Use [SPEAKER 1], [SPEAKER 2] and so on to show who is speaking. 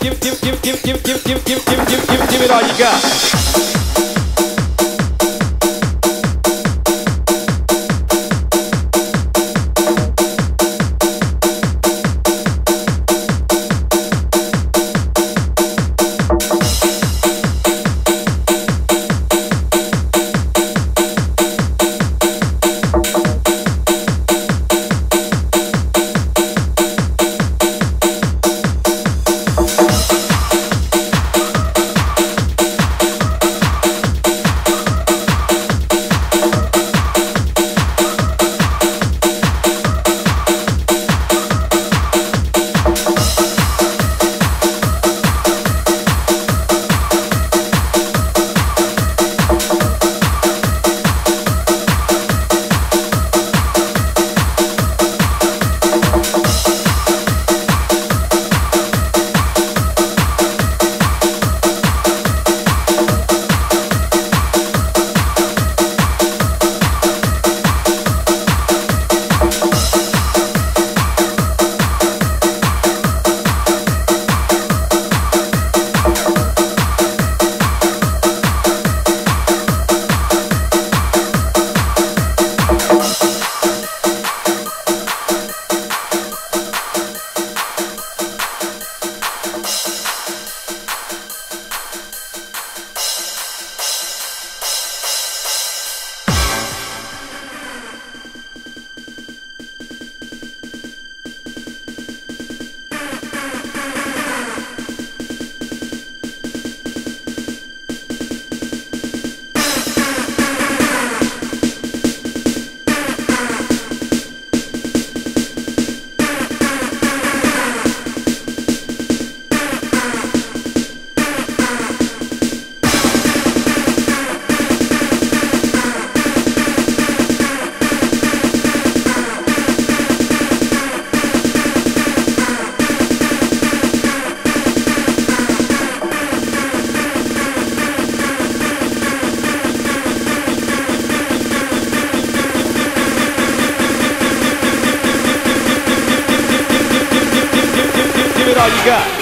[SPEAKER 1] give, give, give, give, give, give, give, give, give, give, give, give, it all you got. Got.